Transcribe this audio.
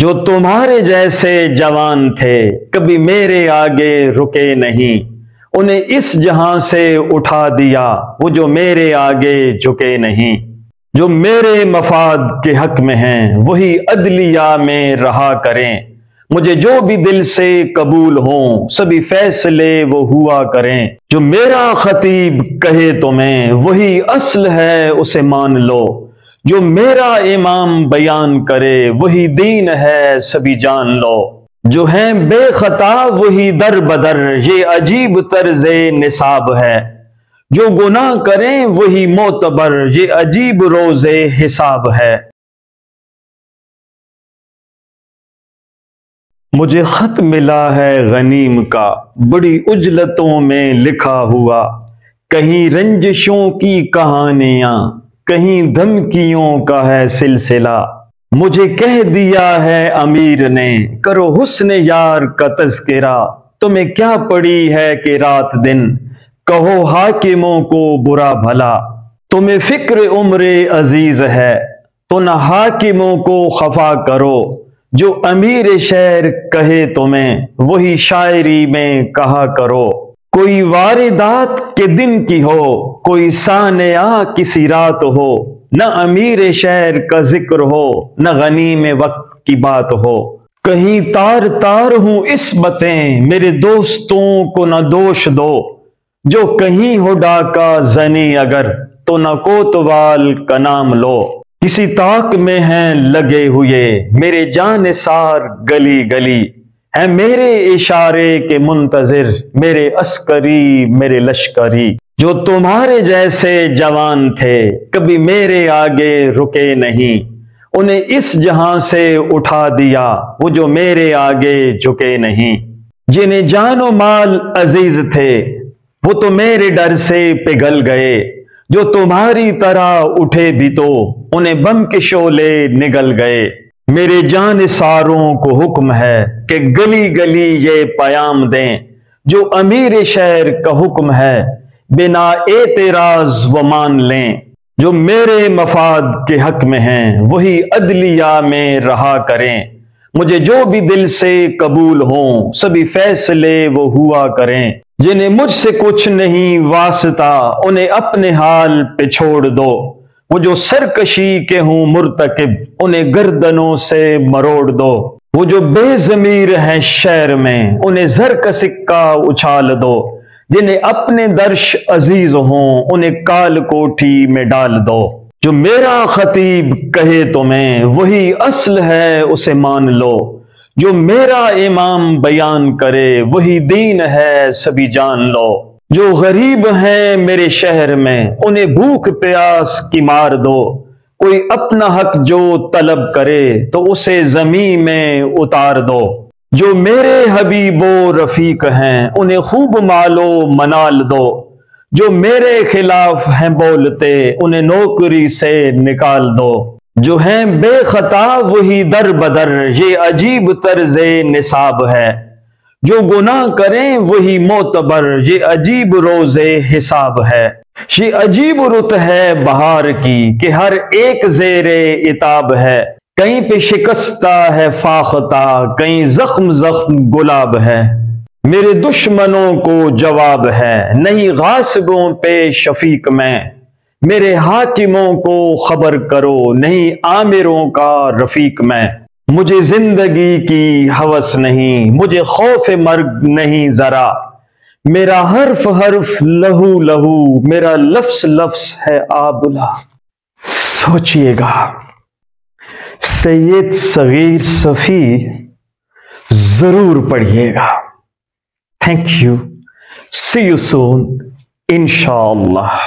जो तुम्हारे जैसे जवान थे, कभी मेरे आगे रुके नहीं। उन्हें इस जहाँ से उठा दिया, वो जो मेरे आगे झुके नहीं। जो मेरे मफाद के हक में हैं, वही अदलिया में रहा करें। मुझे जो भी दिल से कबूल हो, सभी फैसले वो हुआ करें। जो मेरा खतीब कहे तुम्हें, वही असल है, उसे मान लो। जो मेरा इमाम बयान करे, वही दीन है, सभी जान लो। जो है बेखता, वही दर बदर, ये अजीब तर्ज निसाब है। जो गुनाह करें, वही मोतबर, ये अजीब रोज़े हिसाब है। मुझे खत मिला है गनीम का, बड़ी उजलतों में लिखा हुआ। कहीं रंजिशों की कहानियाँ कहीं धमकियों का है सिलसिला। मुझे कह दिया है अमीर ने, करो हुस्न यार का तस्करा तुम्हें क्या पड़ी है कि रात दिन? कहो हाकिमों को बुरा भला। तुम्हें फ़िक्र उम्र अज़ीज़ है तो न हाकिमों को खफा करो। जो अमीर शहर कहे तुम्हें, वही शायरी में कहा करो। कोई वारिदात के दिन की हो, कोई सानया किसी रात हो, न अमीर शहर का ज़िक्र हो, न गनी में वक्त की बात हो। कहीं तार तार हूँ इस बतें मेरे दोस्तों को न दोष दो। जो कहीं हो डाका जनी अगर तो न कोतवाल का नाम लो। किसी ताक में हैं लगे हुए, मेरे जान सार गली गली। है मेरे इशारे के मुंतजिर, मेरे अस्करी, मेरे लश्करी, जो तुम्हारे जैसे जवान थे, कभी मेरे आगे रुके नहीं। उन्हें इस जहाँ से उठा दिया, वो जो मेरे आगे झुके नहीं। जिन्हें जानो माल अज़ीज़ थे, वो तो मेरे डर से पिघल गए। जो तुम्हारी तरह उठे भी तो उन्हें बम के शोले निगल गए। मेरे जान सारों को हुक्म है कि गली गली ये पयाम दें, जो अमीर शहर का हुक्म है, बिना एतराज़ व मान लें। जो मेरे मफाद के हक में हैं, वही अदलिया में रहा करें। मुझे जो भी दिल से कबूल हो, सभी फैसले वो हुआ करें। जिन्हें मुझसे कुछ नहीं वास्ता, उन्हें अपने हाल पे छोड़ दो। वो जो सरकशी के हूँ मुर्तकिब, उन्हें गर्दनों से मरोड़ दो। वो जो बेजमीर हैं शहर में, उन्हें जर का सिक्का उछाल दो। जिन्हें अपने दर्श अज़ीज़ हों, उन्हें काल कोठी में डाल दो। जो मेरा खतीब कहे तुम्हें, वही असल है, उसे मान लो। जो मेरा इमाम बयान करे, वही दीन है, सभी जान लो। जो गरीब हैं मेरे शहर में, उन्हें भूख प्यास की मार दो। कोई अपना हक जो तलब करे तो उसे जमी में उतार दो। जो मेरे हबीबो रफीक हैं, उन्हें खूब मालो मनाल दो। जो मेरे खिलाफ हैं बोलते, उन्हें नौकरी से निकाल दो। जो हैं बेखता वही दर बदर, ये अजीब तर्ज निसाब है। जो गुनाह करें, वही मोतबर। ये अजीब रोज़े हिसाब है। ये अजीब रुत है बहार की, कि हर एक जेरे इताब है। कहीं पे शिकस्ता है फाखता, कहीं जख्म जख्म गुलाब है। मेरे दुश्मनों को जवाब है, नहीं गासिबों पे शफीक में। मेरे हाकिमों को खबर करो, नहीं आमिरों का रफीक मैं। मुझे ज़िंदगी की हवस नहीं, मुझे खौफ मर्ग नहीं जरा। मेरा हर्फ हर्फ लहू लहू, मेरा लफ्स लफ्स है आबुला। सोचिएगा, सैयद सगीर सफी, ज़रूर पढ़िएगा। Thank you see you soon इंशाल्लाह